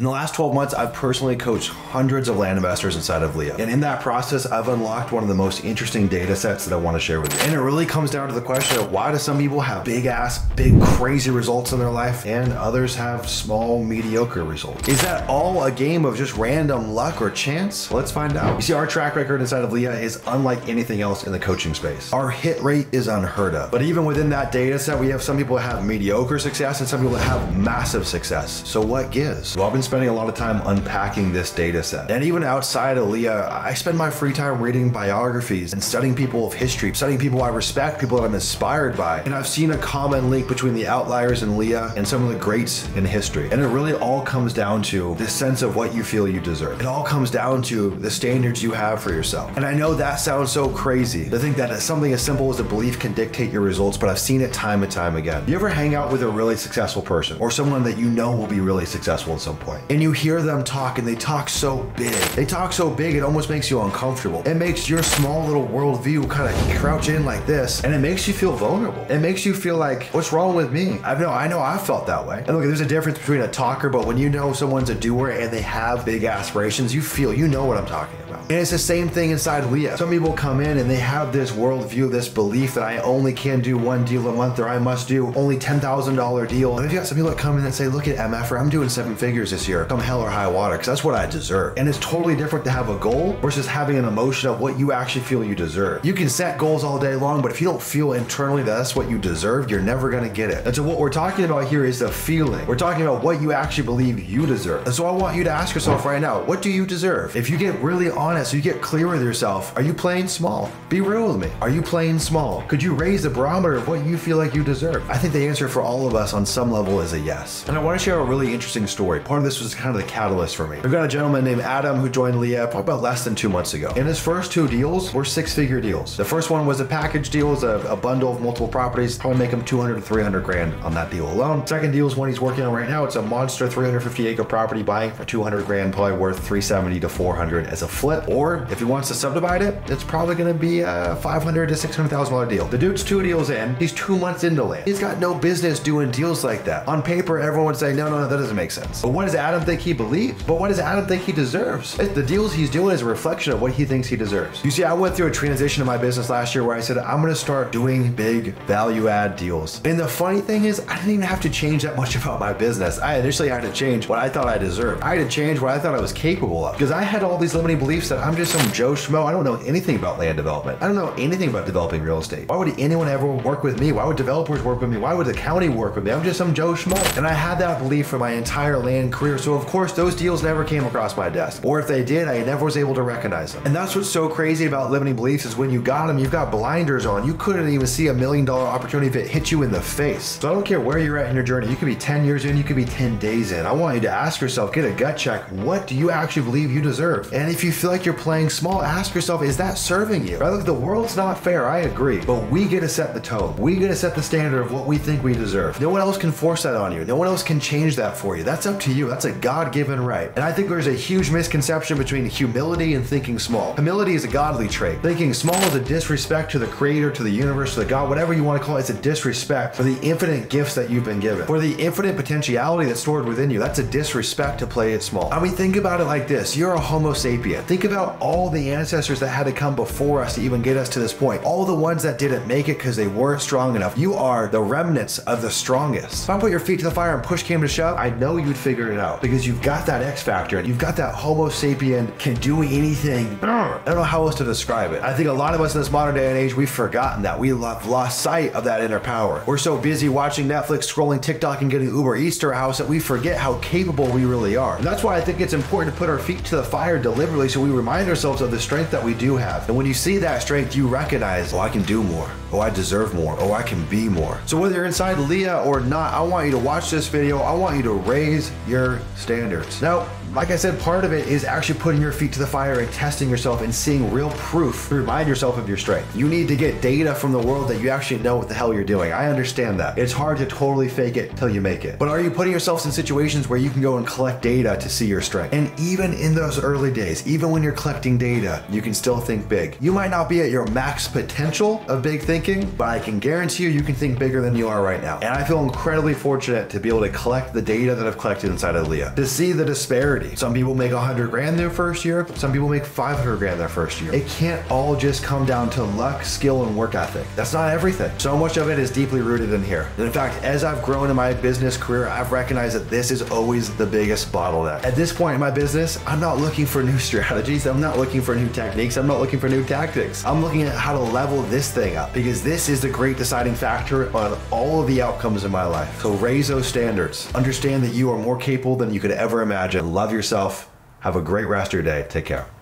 In the last 12 months, I've personally coached hundreds of land investors inside of LIA. And in that process, I've unlocked one of the most interesting data sets that I want to share with you. And it really comes down to the question of why do some people have big ass, big, crazy results in their life and others have small, mediocre results? Is that all a game of just random luck or chance? Let's find out. You see, our track record inside of LIA is unlike anything else in the coaching space. Our hit rate is unheard of. But even within that data set, we have some people that have mediocre success and some people that have massive success. So what gives? Well, spending a lot of time unpacking this data set. And even outside of LIA, I spend my free time reading biographies and studying people of history, studying people I respect, people that I'm inspired by. And I've seen a common link between the outliers in LIA and some of the greats in history. And it really all comes down to this sense of what you feel you deserve. It all comes down to the standards you have for yourself. And I know that sounds so crazy to think that something as simple as a belief can dictate your results, but I've seen it time and time again. You ever hang out with a really successful person or someone that you know will be really successful at some point, and you hear them talk and they talk so big. They talk so big it almost makes you uncomfortable. It makes your small little worldview kind of crouch in like this and it makes you feel vulnerable. It makes you feel like, what's wrong with me? I know, I know I felt that way. And look, there's a difference between a talker, but when you know someone's a doer and they have big aspirations, you feel, you know what I'm talking about. And it's the same thing inside LIA. Some people come in and they have this worldview, this belief that I only can do one deal a month or I must do only $10,000 deal. And if you got some people that come in and say, look at MF, I'm doing seven figures this year, come hell or high water, because that's what I deserve. And it's totally different to have a goal versus having an emotion of what you actually feel you deserve. You can set goals all day long, but if you don't feel internally that that's what you deserve, you're never gonna get it. And so what we're talking about here is the feeling. We're talking about what you actually believe you deserve. And so I want you to ask yourself right now, what do you deserve? If you get really honest, you get clear with yourself. Are you playing small? Be real with me. Are you playing small? Could you raise the barometer of what you feel like you deserve? I think the answer for all of us on some level is a yes. And I want to share a really interesting story. Part of this was kind of the catalyst for me. We've got a gentleman named Adam who joined LIA probably about less than two months ago. And his first two deals were six figure deals. The first one was a package deal, was a, a bundle of multiple properties, probably make him 200 to 300 grand on that deal alone. Second deal is one he's working on right now. It's a monster 350 acre property buying for 200 grand, probably worth 370 to 400 as a flip or if he wants to subdivide it, it's probably going to be a 500 to 600,000 dollar deal. The dude's two deals in. He's two months into land. He's got no business doing deals like that. On paper, everyone would say, no, no, no, that doesn't make sense. But what does Adam think he believes? But what does Adam think he deserves? The deals he's doing is a reflection of what he thinks he deserves. You see, I went through a transition in my business last year where I said, I'm going to start doing big value add deals. And the funny thing is, I didn't even have to change that much about my business. I initially had to change what I thought I deserved. I had to change what I thought I was capable of because I had all these limiting beliefs that I'm just some Joe Schmo. I don't know anything about land development. I don't know anything about developing real estate. Why would anyone ever work with me? Why would developers work with me? Why would the county work with me? I'm just some Joe Schmo. And I had that belief for my entire land career. So of course those deals never came across my desk. Or if they did, I never was able to recognize them. And that's what's so crazy about limiting beliefs is when you got them, you've got blinders on. You couldn't even see a million dollar opportunity if it hit you in the face. So I don't care where you're at in your journey. You could be 10 years in, you could be 10 days in. I want you to ask yourself, get a gut check. What do you actually believe you deserve? And if you feel like you're playing small, ask yourself, is that serving you? Right? Look, the world's not fair, I agree. But we get to set the tone. We get to set the standard of what we think we deserve. No one else can force that on you. No one else can change that for you. That's up to you. That's a God given right. And I think there's a huge misconception between humility and thinking small. Humility is a godly trait. Thinking small is a disrespect to the creator, to the universe, to the God, whatever you want to call it. It's a disrespect for the infinite gifts that you've been given, for the infinite potentiality that's stored within you. That's a disrespect to play it small. I mean, think about it like this you're a Homo sapien. Think about all the ancestors that had to come before us to even get us to this point. All the ones that didn't make it because they weren't strong enough. You are the remnants of the strongest. If I put your feet to the fire and push came to shove, I know you'd figure it out because you've got that X factor and you've got that Homo sapien can do anything. I don't know how else to describe it. I think a lot of us in this modern day and age, we've forgotten that. We have lost sight of that inner power. We're so busy watching Netflix, scrolling TikTok, and getting Uber Eats to our house that we forget how capable we really are. And that's why I think it's important to put our feet to the fire deliberately so we remind ourselves of the strength that we do have. And when you see that strength, you recognize, oh, I can do more. Oh, I deserve more. Oh, I can be more. So whether you're inside LIA or not, I want you to watch this video. I want you to raise your standards. Now, like I said, part of it is actually putting your feet to the fire and testing yourself and seeing real proof to remind yourself of your strength. You need to get data from the world that you actually know what the hell you're doing. I understand that. It's hard to totally fake it till you make it. But are you putting yourselves in situations where you can go and collect data to see your strength? And even in those early days, even when you're collecting data, you can still think big. You might not be at your max potential of big thinking, but I can guarantee you, you can think bigger than you are right now. And I feel incredibly fortunate to be able to collect the data that I've collected inside of LIA to see the disparity. Some people make 100 grand their first year, some people make 500 grand their first year. It can't all just come down to luck, skill, and work ethic. That's not everything. So much of it is deeply rooted in here. And in fact, as I've grown in my business career, I've recognized that this is always the biggest bottleneck. At this point in my business, I'm not looking for new strategies, I'm not looking for new techniques, I'm not looking for new tactics. I'm looking at how to level this thing up because this is the great deciding factor on all of the outcomes in my life. So raise those standards. Understand that you are more capable than you could ever imagine. Love yourself. Have a great rest of your day. Take care.